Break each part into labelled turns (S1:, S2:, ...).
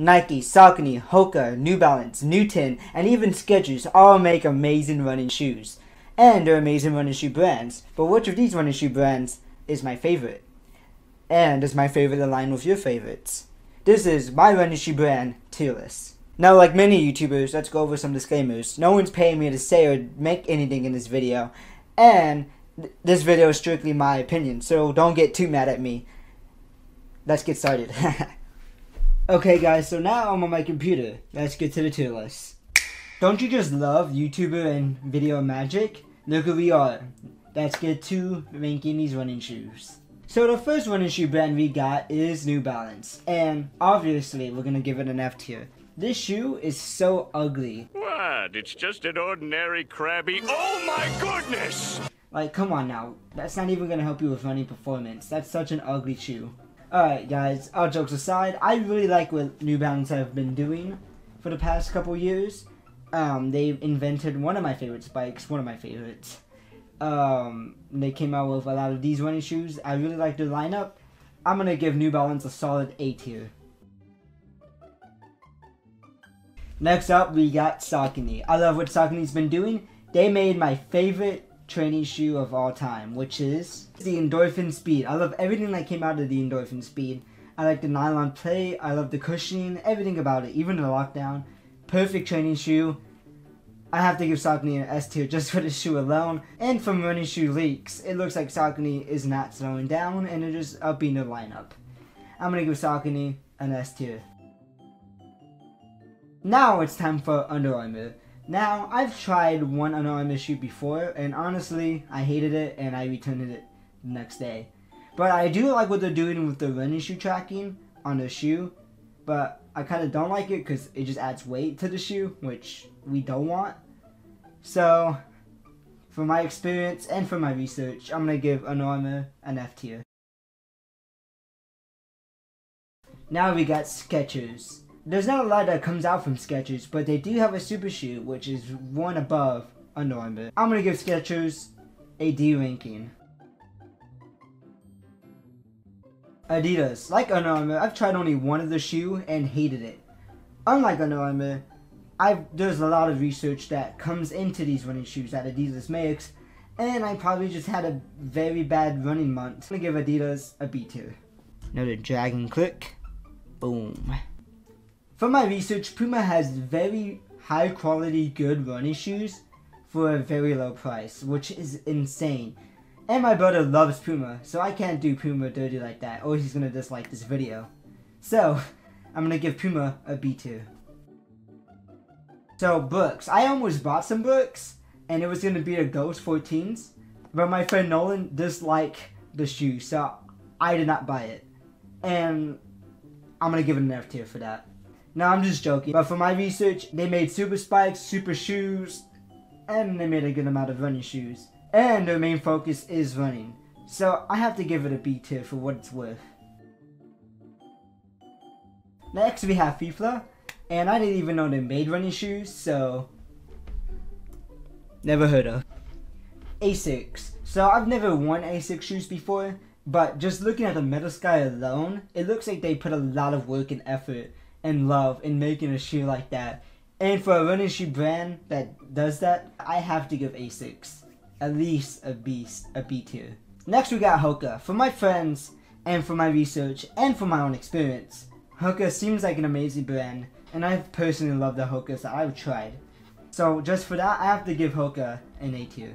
S1: Nike, Saucony, Hoka, New Balance, Newton, and even Skechers all make amazing running shoes. And they're amazing running shoe brands. But which of these running shoe brands is my favorite? And is my favorite aligned with your favorites? This is my running shoe brand, tier. Now, like many YouTubers, let's go over some disclaimers. No one's paying me to say or make anything in this video. And th this video is strictly my opinion, so don't get too mad at me. Let's get started. Okay guys, so now I'm on my computer. Let's get to the tier list. Don't you just love YouTuber and video magic? Look who we are. Let's get to ranking these running shoes. So the first running shoe brand we got is New Balance. And obviously we're gonna give it an F tier. This shoe is so ugly.
S2: What? It's just an ordinary crabby. Oh my goodness!
S1: Like, come on now. That's not even gonna help you with running performance. That's such an ugly shoe. Alright guys, all jokes aside, I really like what New Balance have been doing for the past couple years. Um, they invented one of my favorite spikes, one of my favorites. Um, they came out with a lot of these running shoes. I really like their lineup. I'm gonna give New Balance a solid A tier. Next up, we got Saucony. I love what Saucony's been doing. They made my favorite training shoe of all time, which is the Endorphin Speed. I love everything that came out of the Endorphin Speed. I like the nylon plate, I love the cushioning, everything about it, even the lockdown. Perfect training shoe. I have to give Saucony an S tier just for the shoe alone. And from running shoe leaks, it looks like Saucony is not slowing down and they're just upping the lineup. I'm gonna give Saucony an S tier. Now it's time for Under Armour. Now, I've tried one Armour shoe before, and honestly, I hated it, and I returned it the next day. But I do like what they're doing with the running shoe tracking on the shoe, but I kind of don't like it because it just adds weight to the shoe, which we don't want. So, from my experience and from my research, I'm going to give Armour an F tier. Now we got Skechers. There's not a lot that comes out from Skechers, but they do have a super shoe, which is one above Under Armour. I'm gonna give Skechers a D ranking. Adidas. Like Under Armour, I've tried only one of the shoe and hated it. Unlike Under Armour, I've, there's a lot of research that comes into these running shoes that Adidas makes, and I probably just had a very bad running month. I'm gonna give Adidas a B tier. Another dragon click. Boom. From my research, Puma has very high quality good running shoes for a very low price, which is insane. And my brother loves Puma, so I can't do Puma dirty like that, or he's gonna dislike this video. So, I'm gonna give Puma a B2. So, Brooks. I almost bought some Brooks, and it was gonna be a Ghost 14s, but my friend Nolan disliked the shoe, so I did not buy it. And I'm gonna give it an F tier for that. No, I'm just joking. But for my research, they made super spikes, super shoes, and they made a good amount of running shoes. And their main focus is running. So I have to give it a B tier for what it's worth. Next we have Fila. And I didn't even know they made running shoes, so... Never heard of. Asics. So I've never worn Asics shoes before, but just looking at the Metal Sky alone, it looks like they put a lot of work and effort and love in making a shoe like that. And for a running shoe brand that does that, I have to give Asics at least a B, a B tier. Next we got Hoka. For my friends, and for my research, and for my own experience, Hoka seems like an amazing brand, and I personally love the Hokas that I've tried. So just for that, I have to give Hoka an A tier.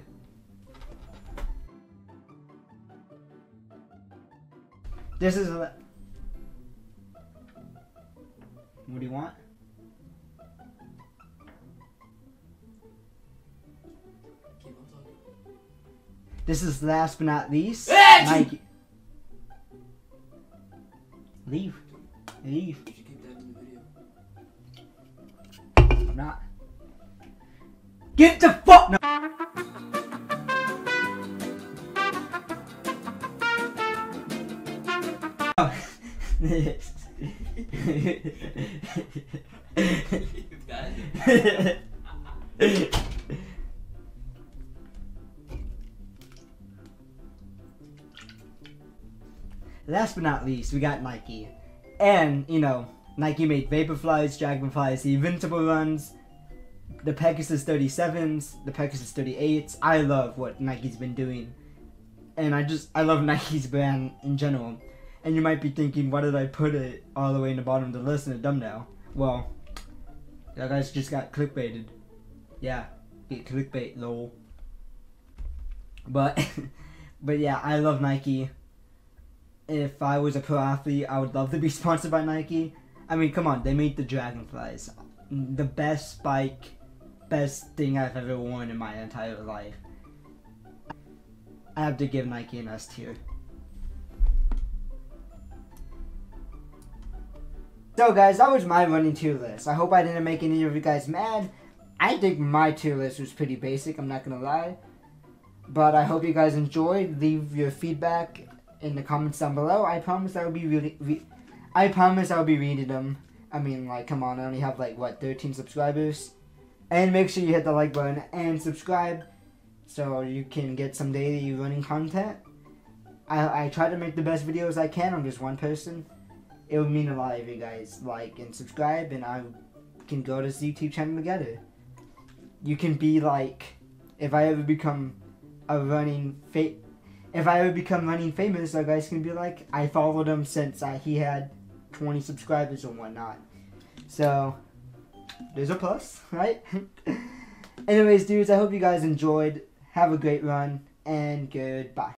S1: This is what do you want? This is last but not least. Nike. Leave. Leave. I'm not. Get the fuck no. Last but not least, we got Nike. And, you know, Nike made Vaporflies, Dragonflies, the Invincible runs, the Pegasus 37s, the Pegasus 38s. I love what Nike's been doing. And I just, I love Nike's brand in general. And you might be thinking, why did I put it all the way in the bottom of the list in a thumbnail? Well, that guys just got clickbaited. Yeah, get clickbait, lol. But, but yeah, I love Nike. If I was a pro athlete, I would love to be sponsored by Nike. I mean, come on, they made the Dragonflies. The best spike, best thing I've ever worn in my entire life. I have to give Nike an S tier. So guys, that was my running tier list. I hope I didn't make any of you guys mad. I think my tier list was pretty basic, I'm not gonna lie. But I hope you guys enjoyed. Leave your feedback in the comments down below. I promise I will be really, re I promise I'll be reading them. I mean, like, come on, I only have like what 13 subscribers. And make sure you hit the like button and subscribe so you can get some daily running content. I, I try to make the best videos I can. I'm just one person it would mean a lot if you guys like and subscribe, and I can go to this YouTube channel together. You can be like, if I ever become a running fa- if I ever become running famous, you guys can be like, I followed him since I, he had 20 subscribers and whatnot. So, there's a plus, right? Anyways, dudes, I hope you guys enjoyed. Have a great run, and goodbye.